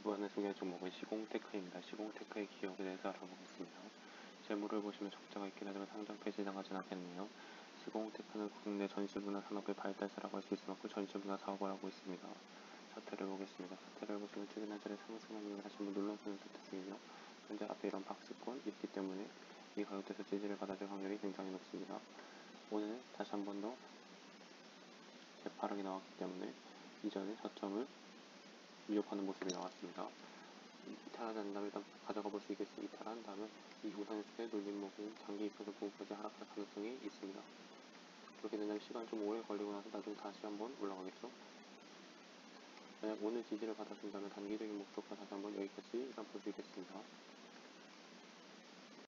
이번에 소개할 종목은 시공테크입니다. 시공테크의 기업에 대해서 알아보겠습니다. 재무를 보시면 적자가 있긴 하지만 상장폐 진행하진 않겠네요. 시공테크는 국내 전시문화 산업의 발달사라고 할 수 있을 만큼 전시문화 사업을 하고 있습니다. 차트를 보겠습니다. 차트를 보시면 최근 한 상승한 이유는 다시 한번 눌러주는 듯했으며 현재 앞에 이런 박스권 있기 때문에 이 가격대에서 지지를 받아줄 확률이 굉장히 높습니다. 오늘 다시 한 번 더 재파락이 나왔기 때문에 이전에 저점을 위협하는 모습이 나왔습니다. 이탈하지 않는다면 일단 가져가 볼 수 있겠습니다. 이탈한 다음에 이 우상수의 눌림목은 장기 입혀서 부분까지 하락할 가능성이 있습니다. 그렇게 된다면 시간 좀 오래 걸리고 나서 나중에 다시 한번 올라가겠죠. 만약 오늘 지지를 받았습니다면 단기적인